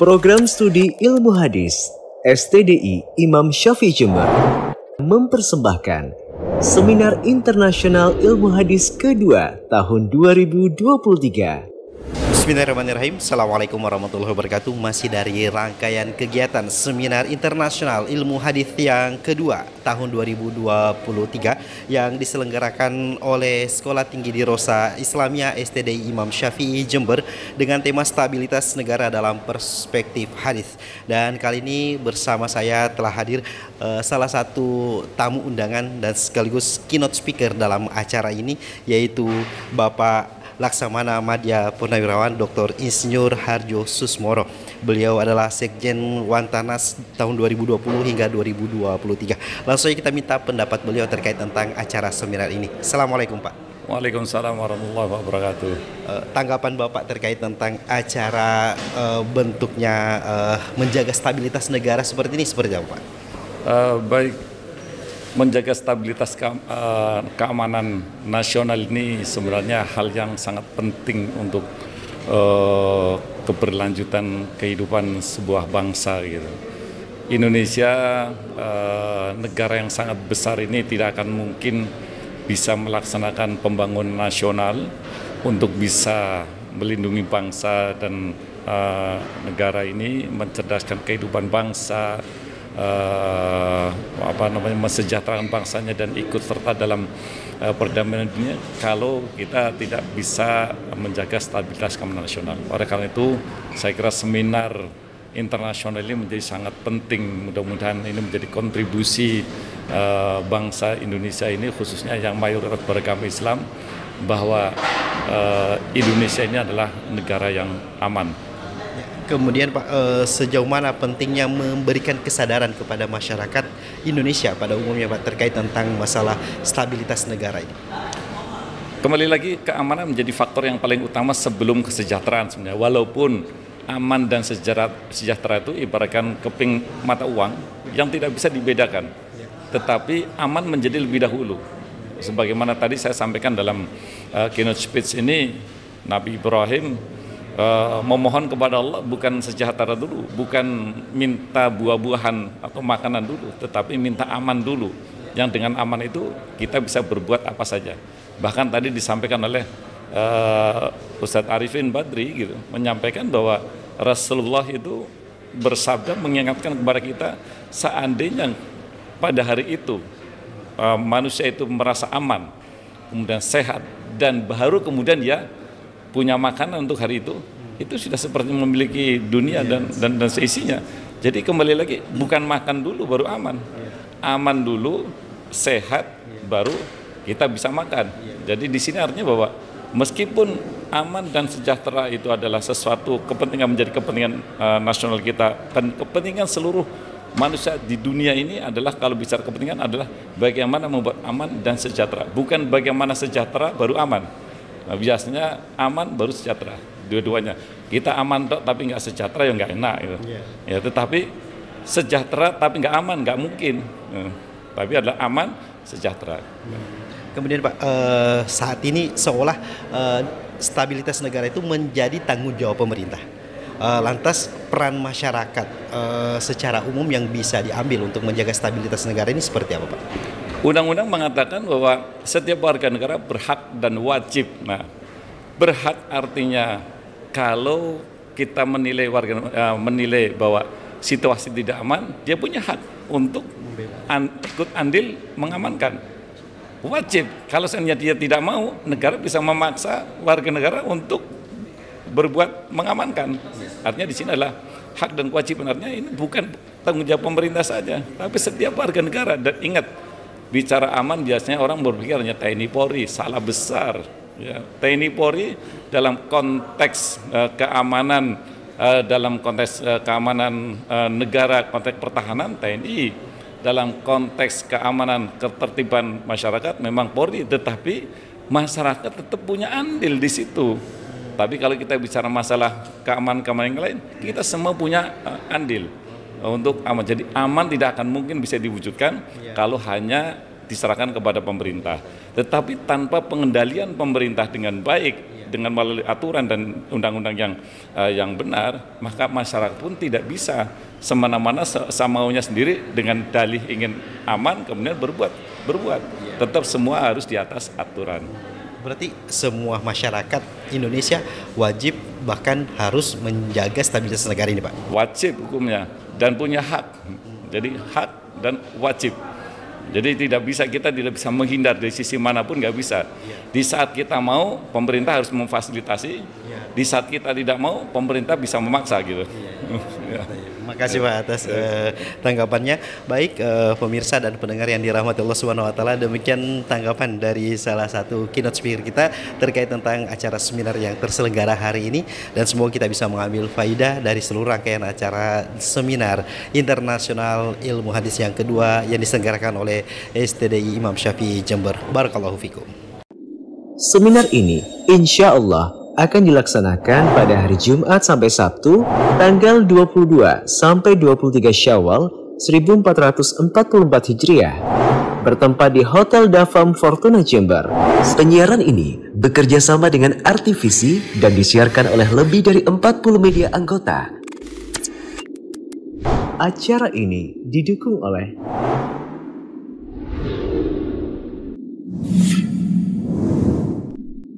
Program Studi Ilmu Hadis STDI Imam Syafi'i Jember mempersembahkan Seminar Internasional Ilmu Hadis kedua tahun 2023 Bismillahirrahmanirrahim. Assalamualaikum warahmatullahi wabarakatuh. Masih dari rangkaian kegiatan Seminar Internasional Ilmu Hadis yang kedua tahun 2023 Yang diselenggarakan oleh Sekolah Tinggi di Rosa Islamia STDI Imam Syafi'i Jember Dengan tema stabilitas negara dalam perspektif hadis. Dan kali ini bersama saya telah hadir uh, salah satu tamu undangan dan sekaligus keynote speaker dalam acara ini Yaitu Bapak Laksamana Madya Purnawirawan Dr. Insinyur Harjo Susmoro. Beliau adalah Sekjen Wantanas tahun 2020 hingga 2023. Langsung saja kita minta pendapat beliau terkait tentang acara seminar ini. Assalamualaikum Pak. Waalaikumsalam warahmatullahi wabarakatuh. Uh, tanggapan Bapak terkait tentang acara uh, bentuknya uh, menjaga stabilitas negara seperti ini seperti apa Pak? Uh, baik, menjaga stabilitas ke, uh, keamanan nasional ini sebenarnya hal yang sangat penting untuk uh, keberlanjutan kehidupan sebuah bangsa gitu. Indonesia uh, negara yang sangat besar ini tidak akan mungkin bisa melaksanakan pembangunan nasional untuk bisa melindungi bangsa dan negara ini mencerdaskan kehidupan bangsa uh, apa namanya mesejahterakan bangsanya dan ikut serta dalam uh, perdamaian dunia kalau kita tidak bisa menjaga stabilitas keamanan nasional. Oleh karena itu, saya kira seminar internasional ini menjadi sangat penting. Mudah-mudahan ini menjadi kontribusi uh, bangsa Indonesia ini khususnya yang mayoritas beragama Islam bahwa uh, Indonesia ini adalah negara yang aman Kemudian Pak, eh, sejauh mana pentingnya memberikan kesadaran kepada masyarakat Indonesia pada umumnya Pak terkait tentang masalah stabilitas negara ini? Kembali lagi keamanan menjadi faktor yang paling utama sebelum kesejahteraan sebenarnya. Walaupun aman dan sejahtera, sejahtera itu ibaratkan keping mata uang yang tidak bisa dibedakan. Tetapi aman menjadi lebih dahulu. Sebagaimana tadi saya sampaikan dalam uh, keynote speech ini, Nabi Ibrahim uh, memohon kepada Allah bukan sejahtera dulu, bukan minta buah-buahan atau makanan dulu, tetapi minta aman dulu. Yang dengan aman itu kita bisa berbuat apa saja. Bahkan tadi disampaikan oleh uh, Ustadz Arifin Badri gitu, menyampaikan bahwa Rasulullah itu bersabda mengingatkan kepada kita seandainya pada hari itu uh, manusia itu merasa aman, kemudian sehat dan baru kemudian ya punya makanan untuk hari itu itu sudah seperti memiliki dunia dan dan dan seisinya. Jadi kembali lagi bukan makan dulu baru aman. Aman dulu sehat baru kita bisa makan. Jadi di sini artinya bahwa meskipun aman dan sejahtera itu adalah sesuatu kepentingan menjadi kepentingan uh, nasional kita dan kepentingan seluruh manusia di dunia ini adalah kalau bicara kepentingan adalah bagaimana membuat aman dan sejahtera. Bukan bagaimana sejahtera baru aman Nah, biasanya aman baru sejahtera, dua-duanya. Kita aman tapi nggak sejahtera ya nggak enak gitu. Yeah. Ya, tetapi sejahtera tapi nggak aman nggak mungkin. Ya, tapi adalah aman sejahtera. Kemudian Pak, uh, saat ini seolah uh, stabilitas negara itu menjadi tanggung jawab pemerintah. Uh, lantas peran masyarakat uh, secara umum yang bisa diambil untuk menjaga stabilitas negara ini seperti apa Pak? Undang-undang mengatakan bahwa setiap warga negara berhak dan wajib. Nah, berhak artinya kalau kita menilai warga uh, menilai bahwa situasi tidak aman, dia punya hak untuk an, ikut andil mengamankan. Wajib. Kalau seandainya dia tidak mau, negara bisa memaksa warga negara untuk berbuat mengamankan. Artinya di sini adalah hak dan kewajiban. Artinya ini bukan tanggung jawab pemerintah saja, tapi setiap warga negara. Dan ingat, bicara aman biasanya orang berpikir hanya TNI Polri, salah besar. Ya, TNI Polri dalam konteks uh, keamanan uh, dalam konteks uh, keamanan uh, negara, konteks pertahanan TNI dalam konteks keamanan ketertiban masyarakat memang Polri, tetapi masyarakat tetap punya andil di situ. Tapi kalau kita bicara masalah keamanan-keamanan yang lain, kita semua punya uh, andil untuk aman. Jadi aman tidak akan mungkin bisa diwujudkan ya. kalau hanya diserahkan kepada pemerintah. Tetapi tanpa pengendalian pemerintah dengan baik dengan melalui aturan dan undang-undang yang uh, yang benar, maka masyarakat pun tidak bisa semena-mena samaunya sendiri dengan dalih ingin aman kemudian berbuat berbuat. Tetap semua harus di atas aturan. Berarti semua masyarakat Indonesia wajib bahkan harus menjaga stabilitas negara ini, Pak. Wajib hukumnya dan punya hak. Jadi hak dan wajib. Jadi tidak bisa kita tidak bisa menghindar dari sisi mana pun nggak bisa. Di saat kita mau, pemerintah harus memfasilitasi. Di saat kita tidak mau, pemerintah bisa memaksa gitu. ya. Terima kasih Pak atas uh, tanggapannya. Baik uh, pemirsa dan pendengar yang dirahmati Allah Subhanahu wa taala, demikian tanggapan dari salah satu keynote speaker kita terkait tentang acara seminar yang terselenggara hari ini dan semoga kita bisa mengambil faidah dari seluruh rangkaian acara seminar internasional ilmu hadis yang kedua yang diselenggarakan oleh STDI Imam Syafi'i Jember. Barakallahu fikum. Seminar ini insya Allah akan dilaksanakan pada hari Jumat sampai Sabtu tanggal 22 sampai 23 Syawal 1444 Hijriah bertempat di Hotel Davam Fortuna Jember. Penyiaran ini bekerja sama dengan RTVC dan disiarkan oleh lebih dari 40 media anggota. Acara ini didukung oleh